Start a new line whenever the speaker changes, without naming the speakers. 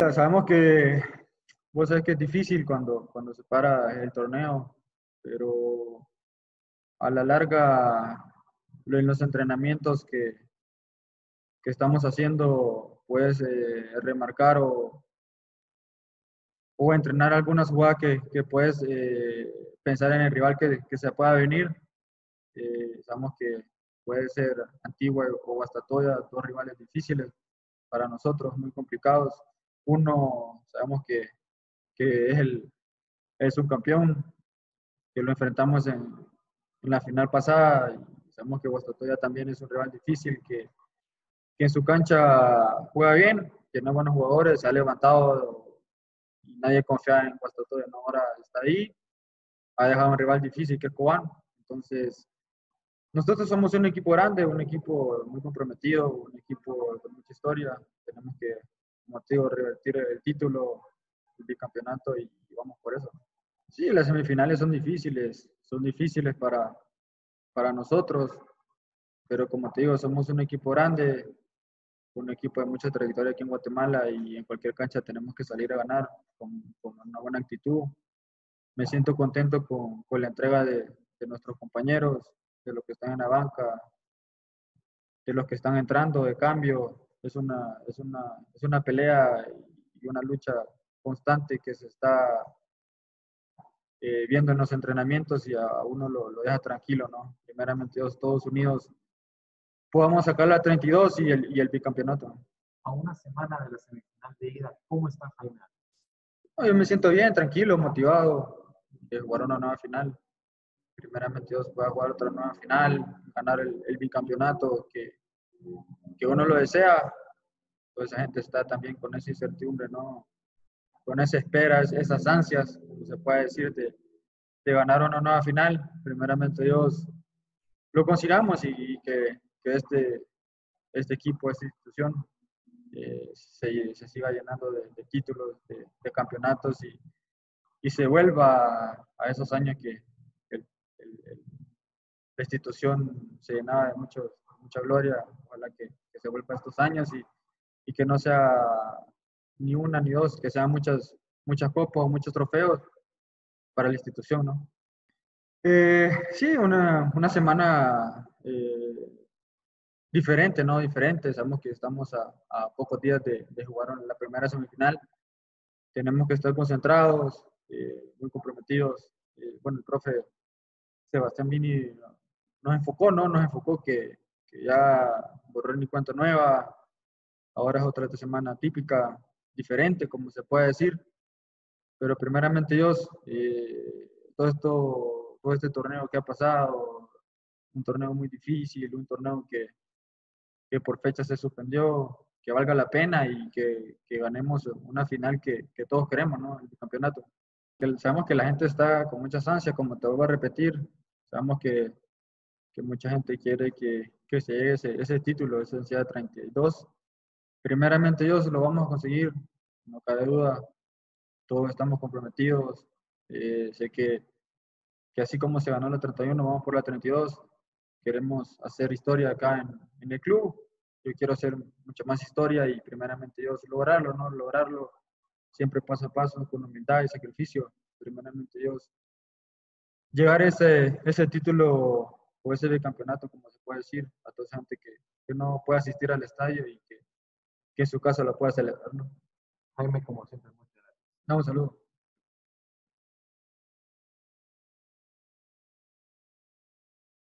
Sabemos que vos sabés que es difícil cuando, cuando se para el torneo, pero a la larga en los entrenamientos que, que estamos haciendo puedes eh, remarcar o, o entrenar algunas jugadas que, que puedes eh, pensar en el rival que, que se pueda venir. Eh, sabemos que puede ser Antigua o Guastatoya, dos rivales difíciles para nosotros, muy complicados. Uno, sabemos que, que es, el, es un campeón, que lo enfrentamos en, en la final pasada. Y sabemos que Guastatoya también es un rival difícil, que, que en su cancha juega bien, tiene buenos jugadores, se ha levantado y nadie confía en Guastatoya, ¿no? ahora está ahí, ha dejado un rival difícil que es Cobán, entonces nosotros somos un equipo grande, un equipo muy comprometido, un equipo con mucha historia, tenemos que, digo, revertir el título, el bicampeonato y, y vamos por eso. Sí, las semifinales son difíciles, son difíciles para, para nosotros, pero como te digo, somos un equipo grande, un equipo de mucha trayectoria aquí en Guatemala y en cualquier cancha tenemos que salir a ganar con, con una buena actitud. Me siento contento con, con la entrega de, de, nuestros compañeros, de los que están en la banca, de los que están entrando de cambio. Es una, es una, es una pelea y una lucha constante que se está eh, viendo en los entrenamientos y a uno lo, lo deja tranquilo, ¿no? Primeramente todos unidos podamos sacar la 32 y el, y el bicampeonato.
A una semana de la semifinal de ida, ¿cómo está Jaime?
No, yo me siento bien, tranquilo, motivado de jugar una nueva final. Primeramente Dios pueda jugar otra nueva final, ganar el, el bicampeonato que, que, uno lo desea. Pues esa gente está también con esa incertidumbre, ¿no? Con esa espera, esas ansias, como se puede decir, de, de ganar una nueva final. Primeramente Dios lo consigamos y, que que este, este equipo, esta institución, eh, se, se, siga llenando de, títulos, de, campeonatos y, y se vuelva a, esos años que la institución se llenaba de mucho, mucha gloria. Se vuelva estos años y, y que no sea ni una ni dos, que sean muchas, muchas copas o muchos trofeos para la institución, ¿no? Eh, sí, una, una semana eh, diferente, ¿no? Diferente. Sabemos que estamos a, a pocos días de, de, jugar la primera semifinal. Tenemos que estar concentrados, eh, muy comprometidos. Eh, bueno, el profe Sebastián Vini nos enfocó, ¿no? Nos enfocó que, que ya borró ni cuenta nueva. Ahora es otra semana típica, diferente, como se puede decir. Pero primeramente Dios, eh, todo esto, todo este torneo que ha pasado, un torneo muy difícil, un torneo que, que por fecha se suspendió, que valga la pena y que, que ganemos una final que, que, todos queremos, ¿no? El campeonato. sabemos que la gente está con muchas ansias, como te vuelvo a repetir, sabemos que, que mucha gente quiere que, que se llegue ese, ese título, ese ansiedad 32. Primeramente Dios lo vamos a conseguir, no cabe duda, todos estamos comprometidos, eh, sé que, que así como se ganó la 31, vamos por la 32, queremos hacer historia acá en, el club. Yo quiero hacer mucha más historia y primeramente Dios lograrlo, ¿no? Lograrlo siempre paso a paso, con humildad y sacrificio. Primeramente Dios llegar ese, ese título o ese campeonato, como se puede decir, a toda gente que, que no puede asistir al estadio y que, que en su casa lo pueda celebrar, ¿no?
Jaime, como siempre, muchas gracias.
No, un saludo.